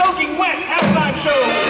Soaking Wet halftime show,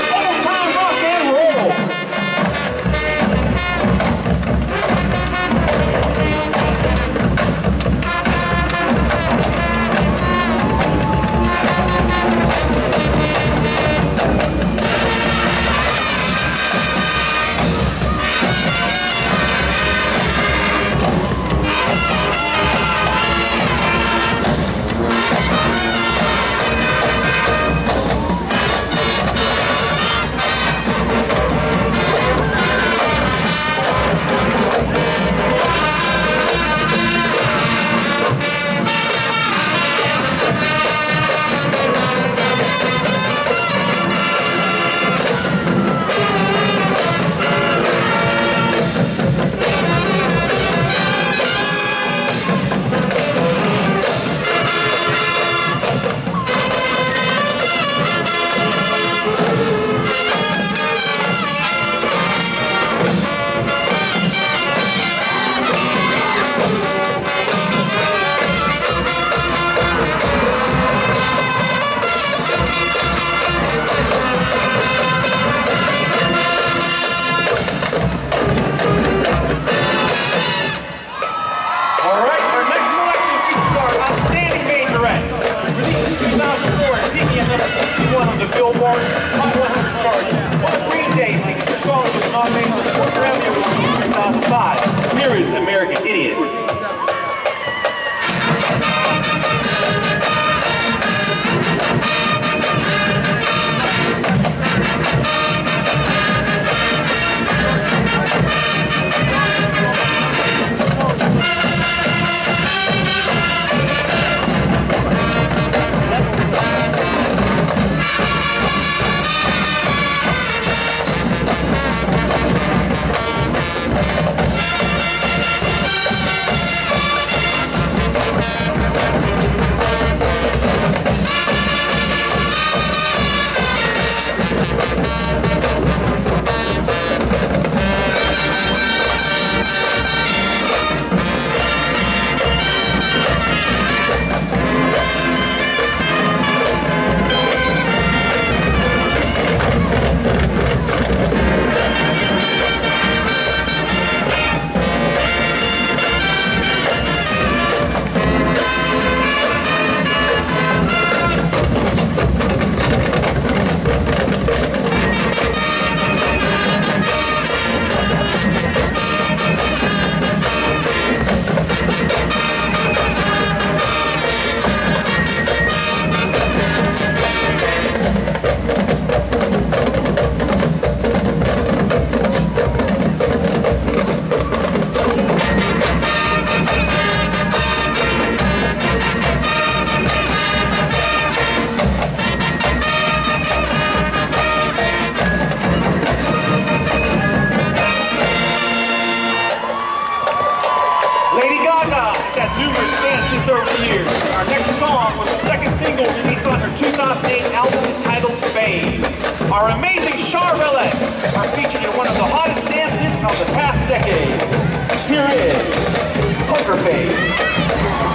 2004 and peaking at number 61 on the Billboard Hot 100 chart. Green song was nominated for Grammy Award in 2005. Here is American Idiot. Our amazing Char Charvelette are featured in one of the hottest dances of the past decade. Here is Poker Face.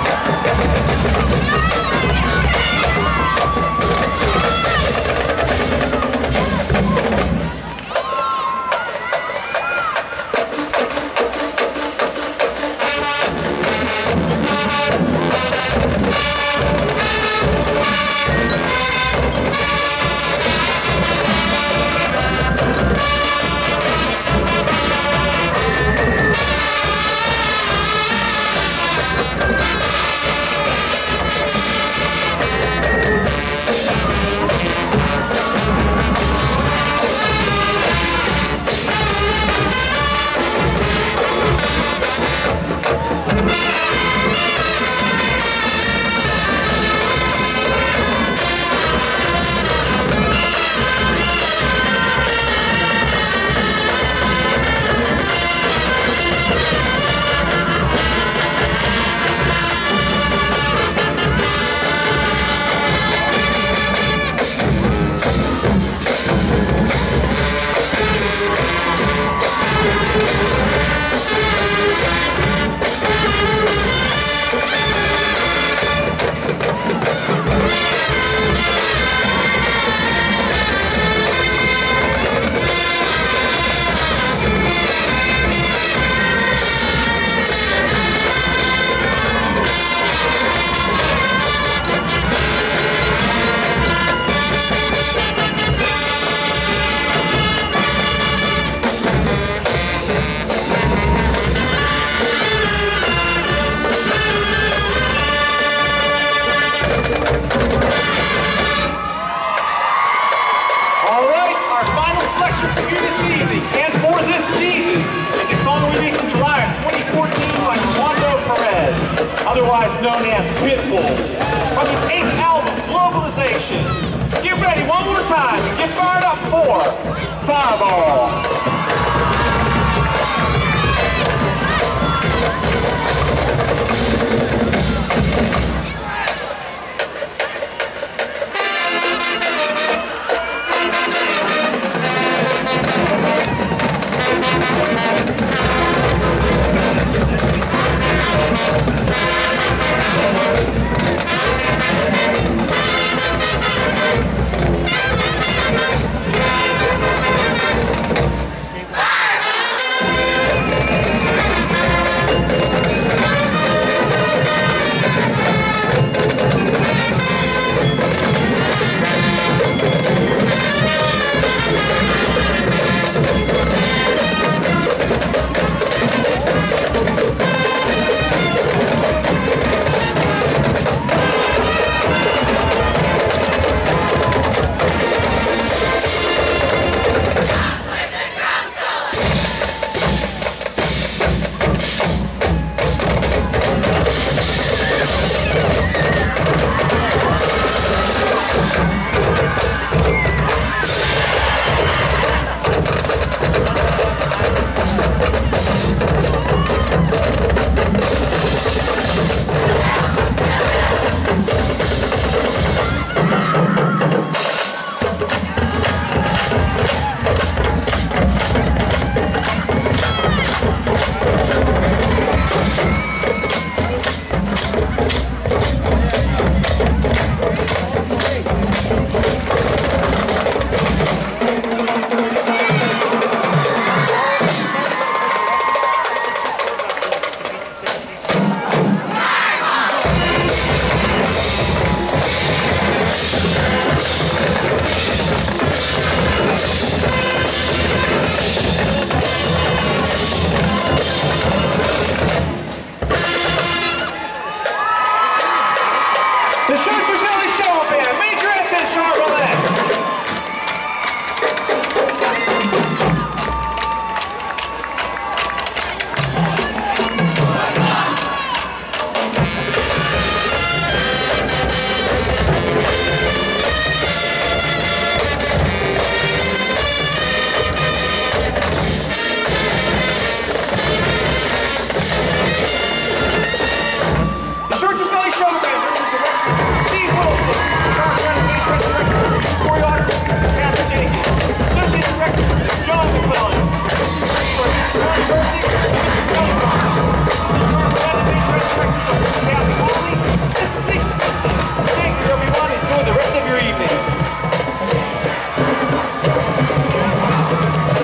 Known as Pitbull. From his eighth album, Globalization. Get ready one more time get fired up for Fireball. The Chartreuse